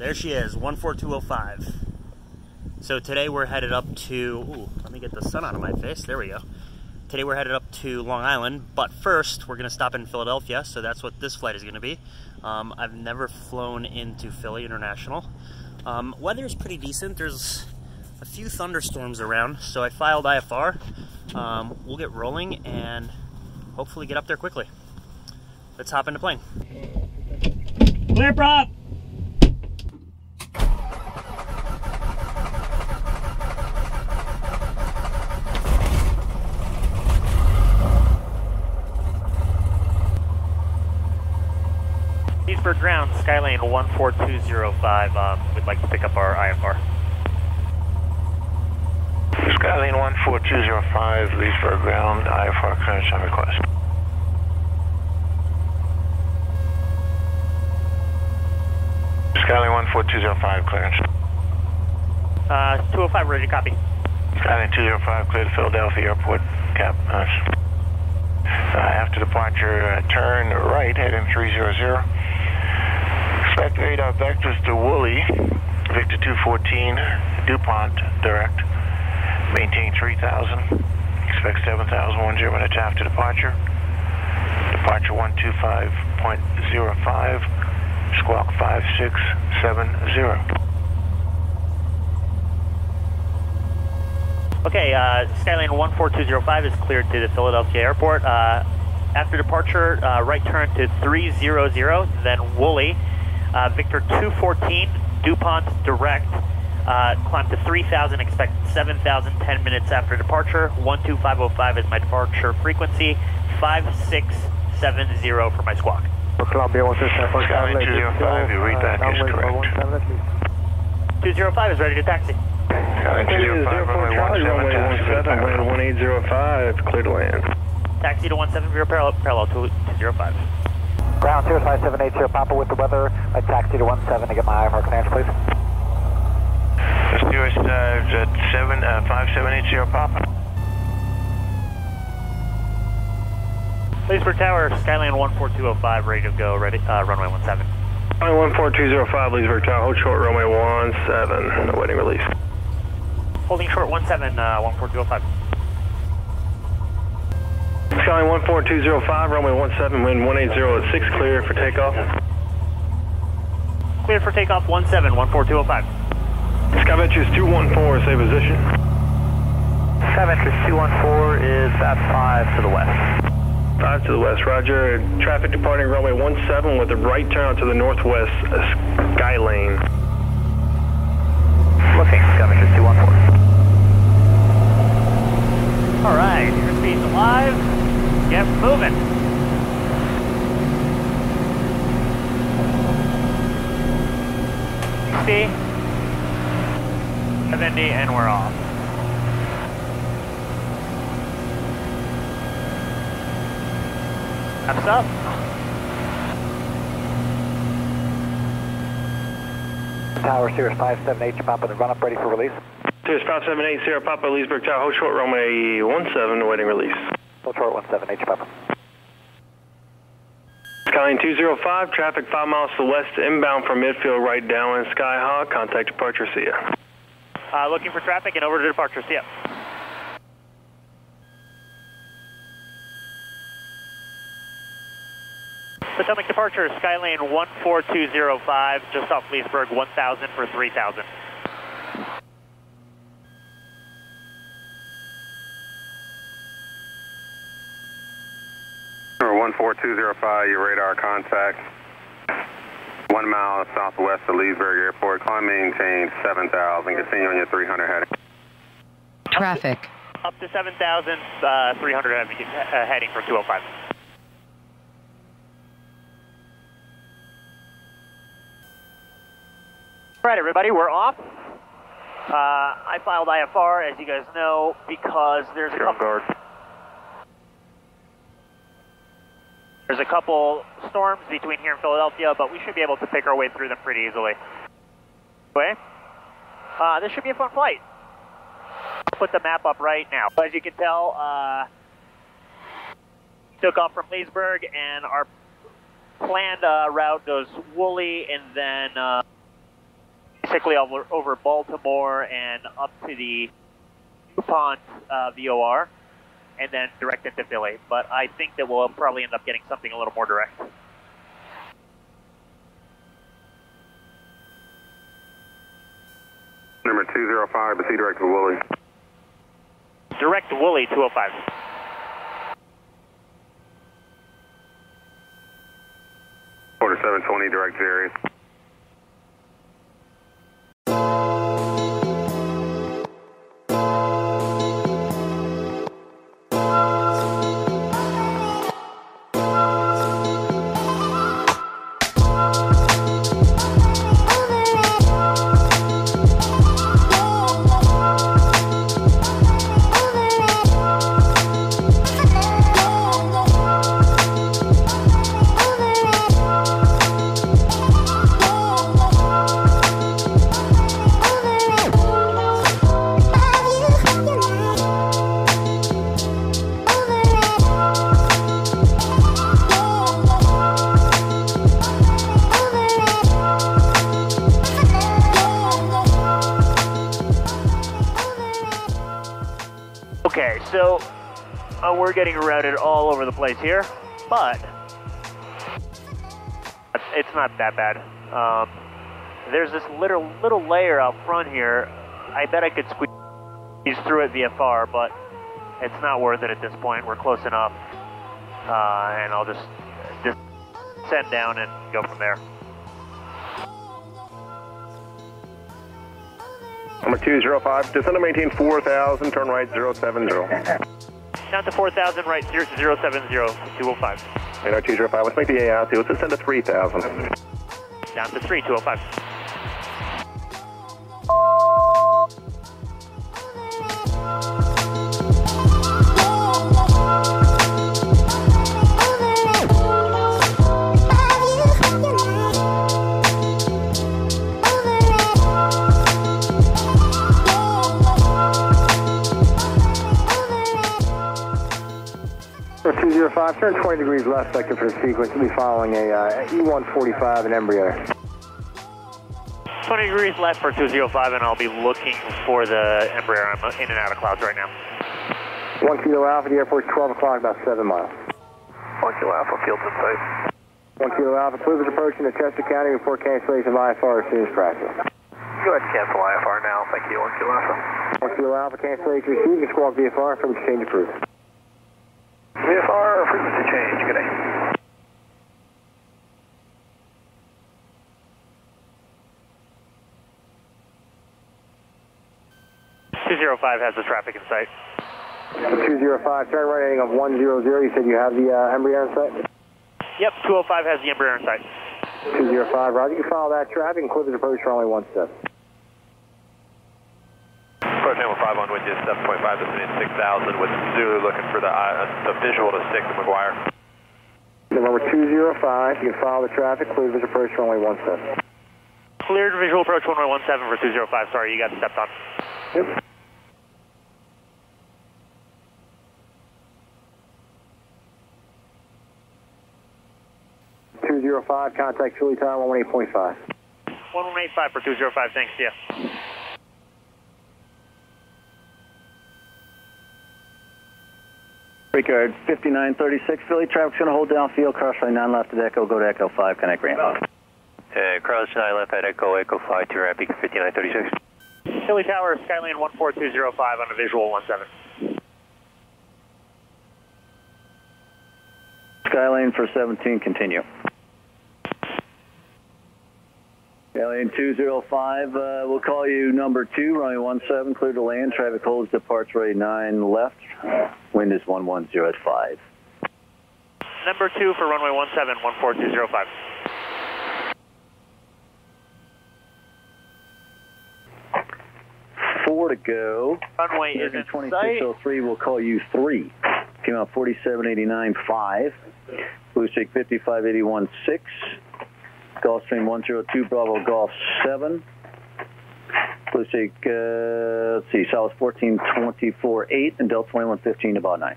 There she is, 14205. So today we're headed up to, ooh, let me get the sun out of my face. There we go. Today we're headed up to Long Island, but first we're gonna stop in Philadelphia, so that's what this flight is gonna be. Um, I've never flown into Philly International. Um, weather is pretty decent. There's a few thunderstorms around, so I filed IFR. Um, we'll get rolling and hopefully get up there quickly. Let's hop in the plane. Clear prop! Leesburg ground, Skylane 14205. Um, we'd like to pick up our IFR. Skylane 14205, Leesburg ground, IFR clearance on request. Skylane 14205, clearance. Uh, 205, ready to copy. Skylane 205, clear to Philadelphia Airport, cap. Uh, after departure, uh, turn right, heading 300. Expect radar vectors to WOOLY, Victor 214, DuPont, direct. Maintain 3000. Expect 7010 minutes after departure. Departure 125.05, squawk 5670. Okay, uh, Skylane 14205 is cleared to the Philadelphia airport. Uh, after departure, uh, right turn to 300, then WOOLY. Uh, Victor 214, DuPont direct. Uh, climb to 3,000, expect 7,000 10 minutes after departure. 12505 is my departure frequency. 5670 for my squawk. Columbia 165. Skylane 205, your read back is correct. 205 is ready to taxi. Skylane 205, runway 17, taxi land 1805, clear to land. Taxi to 170 parallel, parallel to 205. Ground 05780 Papa with the weather. I taxi to 17 to get my IFR clearance, please. Steerage uh, at 7, uh, 5780 Papa. Leesburg Tower, Skylane 14205, ready to go, ready, uh, runway 17. Runway 14205, Leesburg Tower, hold short, runway 17, awaiting release. Holding short 17, uh, 14205. Skylane 14205, runway 17, wind 180 at 6, clear for takeoff. Clear for takeoff 17, 14205. Skyventures 214, say position. Skyventures 214 is at 5 to the west. 5 to the west, roger. Traffic departing runway 17 with a right turn to the northwest uh, sky lane. Looking, Skyventures 214. All right, airspeed's alive. Get moving. See? 70 and we're off. Wraps up. Tower Cirrus 578 Papa, the run up ready for release. Cirrus 578 Sierra Papa, Leesburg Tower, hold short, runway 17, awaiting release. Hold short 17 Papa. Skylane 205, traffic 5 miles to the west, inbound from midfield, right downwind Skyhawk, contact departure, see ya. Uh, looking for traffic and over to departure. See ya. Potomac departure, Skylane 14205, just off Leesburg, 1000 for 3000. Number 14205, your radar contact. One mile southwest of Leesburg Airport. Climb maintain 7000. Continue on your 300 heading. Traffic. Up to 7,000, uh, uh, heading for 205. All right, everybody, we're off. Uh, I filed IFR, as you guys know, because there's a You're couple, there's a couple storms between here and Philadelphia, but we should be able to pick our way through them pretty easily. Anyway, uh, this should be a fun flight. I'll put the map up right now. As you can tell, uh, took off from Leesburg, and our planned uh, route goes WOOLY and then uh, basically over, over Baltimore and up to the DuPont uh, VOR, and then direct into Philly. But I think that we'll probably end up getting something a little more direct. Number 205, proceed direct to WOOLY. Direct to WOOLY, 205. Order 720, direct to we're getting routed all over the place here, but it's not that bad. Um, there's this little little layer out front here. I bet I could squeeze through it VFR, but it's not worth it at this point. We're close enough, uh, and I'll just just send down and go from there. Number 205, descend to maintain 4,000, turn right 070. Down to 4,000, right 070, 205. Radar 205, let's make the A out, let's descend to 3,000. Down to 3, 205. Turn 20 degrees left sector for the sequence. We'll be following a uh, E145 in Embraer. 20 degrees left for 205, and I'll be looking for the Embraer. I'm in and out of clouds right now. 1 Kilo Alpha, the airport's 12 o'clock, about 7 miles. 1 Kilo Alpha, field's in sight. 1 Kilo Alpha, Clippers approaching the Chester County, report cancellation of IFR as soon as practical. Go ahead and cancel IFR now, thank you, 1 Kilo Alpha. 1 Kilo Alpha, cancellation received, squawk VFR, from exchange approved. VFR, frequency change, good day. Two zero five has the traffic in sight. 205, turn right heading of 100. You said you have the uh, Embraer in sight? Yep, 205 has the Embraer in sight. 205, Roger. You can follow that traffic and Clippers approach for only one step. Approach number 5 on with you, 7.5, descending 6,000 with Zulu looking for the, uh, the visual to 6 at McGuire. Number 205, you can follow the traffic, clear visual approach for only one step. Cleared visual approach 1117 for 205. Sorry, you got stepped on. Yep. Two zero five, contact Philly Tower one one eight point five. 1185 for 205. Thanks, yeah. Brickyard 5936 Philly, traffic's going to hold down. Field, cross line 9 left at Echo, go to Echo 5, connect ramp. Uh, cross 9 left at Echo, Echo 5 to Rapid 5936. Philly Tower, Skylane 14205 on a visual 17. Skylane for 17, continue. Alien 205, uh, we'll call you number 2, runway 17, clear to land, traffic holds, departs rate 9 left, wind is 110 at 5. Number 2 for runway 17, 14205. Four to go. Runway is in sight. 2603, we'll call you 3. Came out 4789 5. Blue Streak 5581 6. Gulfstream 102 Bravo Golf 7. Blue Streak, uh, let's see, South 1424 8 and Delta 2115 about 9.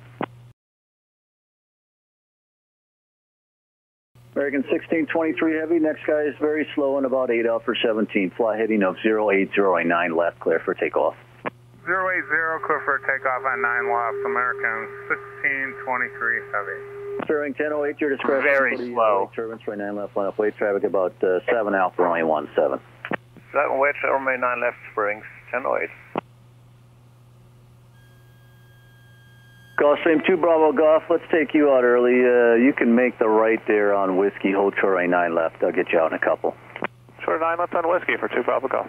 American 1623 Heavy. Next guy is very slow and about 8 out for 17. Fly heading of 08009 left, clear for takeoff. 080, clear for takeoff on 9 left, American 1623 Heavy. Bearing 1008, your discretion. Very slow. Turbines, right 9 left, line up, wait traffic about uh, 7 out for only 17. 7 wait, runway 9 left, Springs, 1008. Gulfstream 2 Bravo Golf, let's take you out early. Uh, you can make the right there on Whiskey, hold short 9 left. I'll get you out in a couple. Short 9 left on Whiskey for 2 Bravo Golf.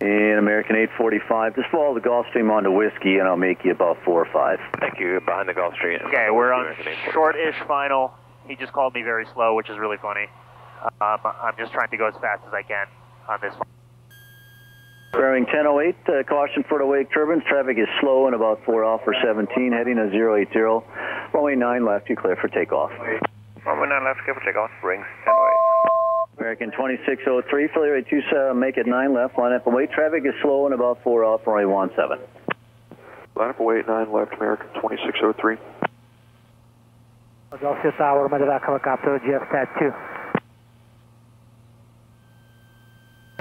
And American 845, just follow the Gulfstream onto Whiskey and I'll make you about 4 or 5. Thank you. Behind the Gulfstream. Okay, we're on short-ish final. He just called me very slow, which is really funny. Um, I'm just trying to go as fast as I can on this one. Bearing 1008, uh, caution for the wake turbines. Traffic is slow and about 4 off for 17, heading to 080. Runway 9 left, you clear for takeoff. Runway 9 left, clear for takeoff, Springs, 1008. American 2603, Philly rate 27, make it 9 left, line up away. Traffic is slow and about 4 off, runway 17. Line up and wait, 9 left, American 2603. Philadelphia Tower, medevac helicopter, JeffSTAT 2.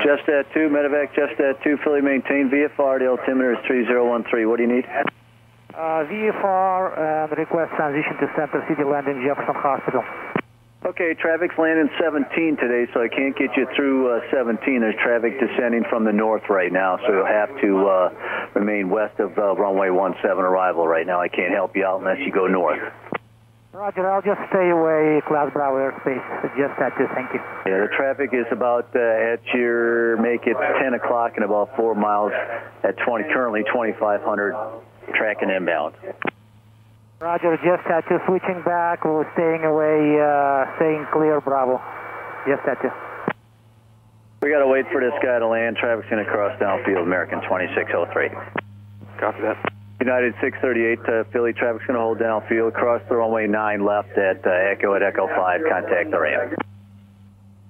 JeffSTAT 2, medevac, JeffSTAT 2, Philly maintain VFR, the altimeter is 3013. What do you need? Uh, VFR and request transition to Center City Landing, Jefferson Hospital. Okay, traffic's landing 17 today, so I can't get you through uh, 17. There's traffic descending from the north right now, so you'll have to uh, remain west of uh, runway 17 arrival right now. I can't help you out unless you go north. Roger, I'll just stay away, Class Bravo airspace, JeffSTAT 2, thank you. Yeah, the traffic is about uh, at your, make it 10 o'clock and about 4 miles at 20, currently 2,500, tracking inbound. Roger, JeffSTAT 2, switching back, we're staying away, uh, staying clear, Bravo. JeffSTAT 2. We got to wait for this guy to land. Traffic's going to cross downfield, American 2603. Copy that. United 638, uh, Philly, traffic's going to hold downfield, cross the runway 9 left at uh, Echo at Echo 5, contact the ramp.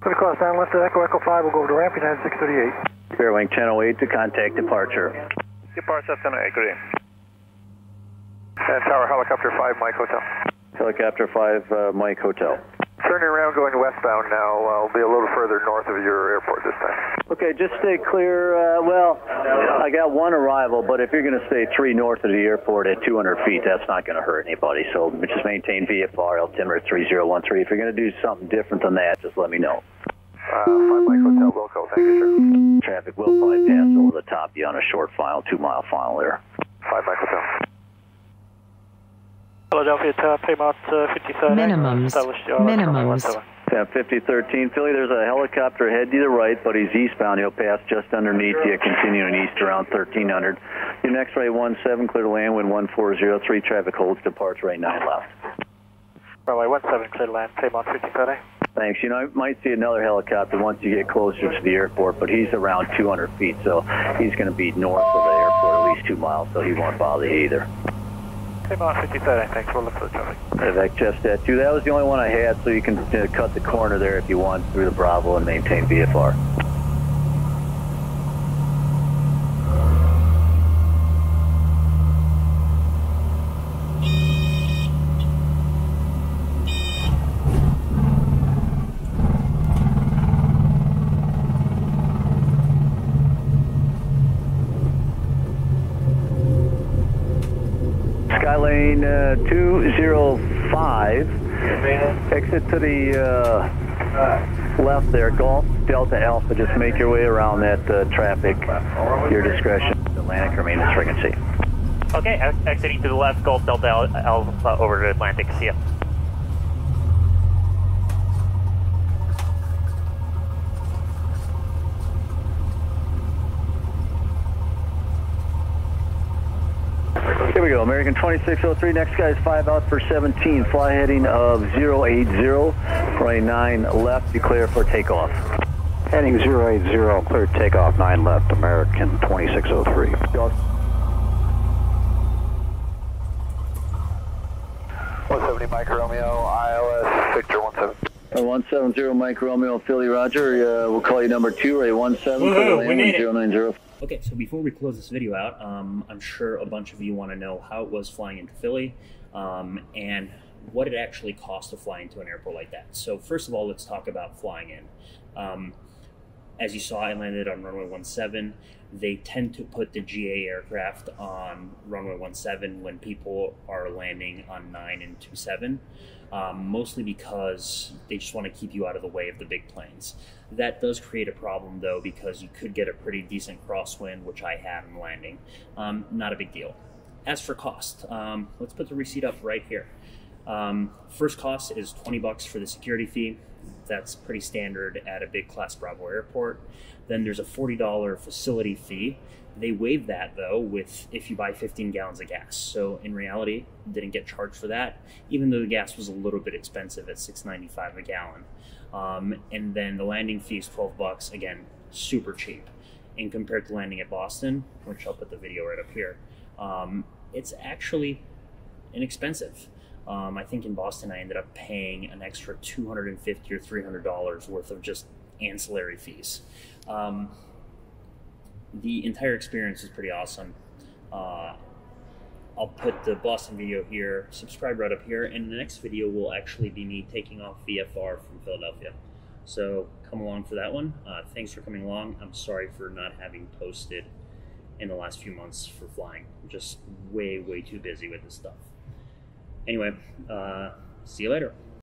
Going to cross down left at Echo Echo 5, we'll go over to ramp, United 638. Fairwing 1008 to contact departure. Departure 1008, good day. And Tower Helicopter 5, Mike Hotel. Helicopter 5, uh, Mike Hotel. Turning around going westbound now. We'll be a little further north of your airport this time. Okay, just stay clear. Uh, well, I got one arrival, but if you're going to stay three north of the airport at 200 feet, that's not going to hurt anybody. So just maintain VFR, altimeter 3013. If you're going to do something different than that, just let me know. Uh, 5 Mike Hotel, Wilco. Thank you, sir. Traffic will probably pass over the top of you on a short final, two mile final there. 5 Mike Hotel. Philadelphia to Piedmont uh, 57. Minimums. Minimums. Yeah, 5013. Philly, there's a helicopter head to the right, but he's eastbound. He'll pass just underneath you, continuing east around 1300. Your next right 17, clear to land, wind 1403. Traffic holds, departs right 9 left. Runway 17, clear to land, Piedmont 1530. Thanks. You know, I might see another helicopter once you get closer to the airport, but he's around 200 feet, so he's going to be north of the airport at least two miles, so he won't bother you either. 1530, thanks. We'll look for the traffic. Medevac JeffSTAT 2. That was the only one I had, so you can uh, cut the corner there if you want through the Bravo and maintain VFR. Skylane uh, 205. Exit to the uh, left there, Golf Delta Alpha. Just make your way around that uh, traffic. Your discretion. Atlantic remain as frequency. Okay, exiting to the left, Golf Delta Alpha over to Atlantic. See ya. Here we go. American 2603. Next guy is 5 out for 17. Fly heading of 080. Runway 9 left. Declare for takeoff. Heading 080, clear takeoff, 9 left, American 2603. One seventy Mike Romeo, ILS, Victor 17. Uh, 170 Mike Romeo, Philly Roger. Uh, we'll call you number 2, Ray 17. Woohoo, we land, made it. 090. Okay, so before we close this video out, um, I'm sure a bunch of you want to know how it was flying into Philly, um, and what it actually cost to fly into an airport like that. So first of all, let's talk about flying in. Um, as you saw, I landed on runway 17. They tend to put the GA aircraft on runway 17 when people are landing on 9 and 27, um, mostly because they just want to keep you out of the way of the big planes. That does create a problem, though, because you could get a pretty decent crosswind, which I had on landing. Um, not a big deal. As for cost, um, let's put the receipt up right here. Um, first cost is 20 bucks for the security fee. That's pretty standard at a big class Bravo airport. Then there's a $40 facility fee. They waive that though with if you buy 15 gallons of gas. So in reality, didn't get charged for that, even though the gas was a little bit expensive at 6.95 a gallon. Um, and then the landing fee is 12 bucks. Again, super cheap. And compared to landing at Boston, which I'll put the video right up here, um, it's actually inexpensive. Um, I think in Boston I ended up paying an extra 250 or 300 dollars worth of just ancillary fees. Um, the entire experience is pretty awesome. Uh, I'll put the Boston video here, subscribe right up here, and the next video will actually be me taking off VFR from Philadelphia. So come along for that one. Uh, thanks for coming along. I'm sorry for not having posted in the last few months for flying. I'm just way, way too busy with this stuff. Anyway, uh, see you later.